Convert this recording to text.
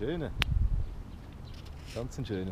schöner. Ganz ein schöner.